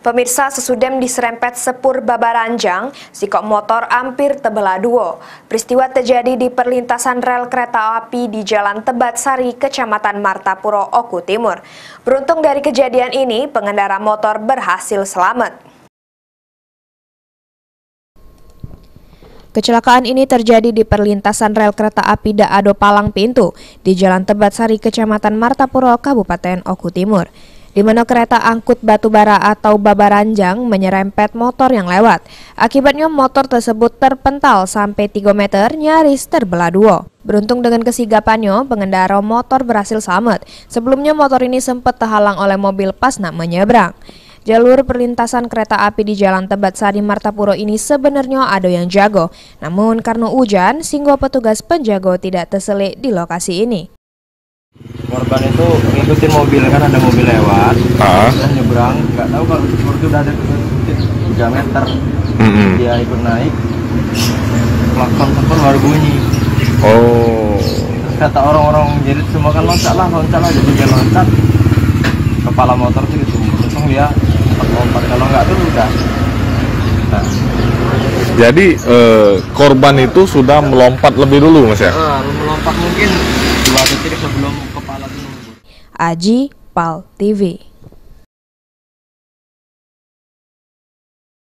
Pemirsa sesudem diserempet sepur babaranjang, sikok motor hampir tebelah duo. Peristiwa terjadi di perlintasan rel kereta api di Jalan Tebat Sari, Kecamatan Martapuro, Oku Timur. Beruntung dari kejadian ini, pengendara motor berhasil selamat. Kecelakaan ini terjadi di perlintasan rel kereta api Daado Palang Pintu di Jalan Tebat Sari, Kecamatan Martapuro, Kabupaten Oku Timur di mana kereta angkut batubara atau babaranjang menyerempet motor yang lewat. Akibatnya motor tersebut terpental sampai 3 meter nyaris terbelah dua. Beruntung dengan kesigapannya, pengendara motor berhasil selamat. Sebelumnya motor ini sempat terhalang oleh mobil pas nak menyeberang. Jalur perlintasan kereta api di Jalan Tebat Sari Martapuro ini sebenarnya ada yang jago. Namun karena hujan, sehingga petugas penjago tidak terselik di lokasi ini korban itu ngikutin mobil kan ada mobil lewat. Ah. dan nyebrang nggak tahu kalau itu udah ada tiga meter. Mm-hmm. dia ikut naik. Klakson sempur baru bunyi. Oh. Kata orang-orang jadi semua kan loncat lah loncat lah. Jadi dia loncat. Kepala motor tuh gitu untung dia lompat. Kalau nggak tuh udah. Jadi eh, korban itu sudah melompat lebih dulu mas ya? Uh, melompat mungkin dua detik sebelum kepala Aji Pal TV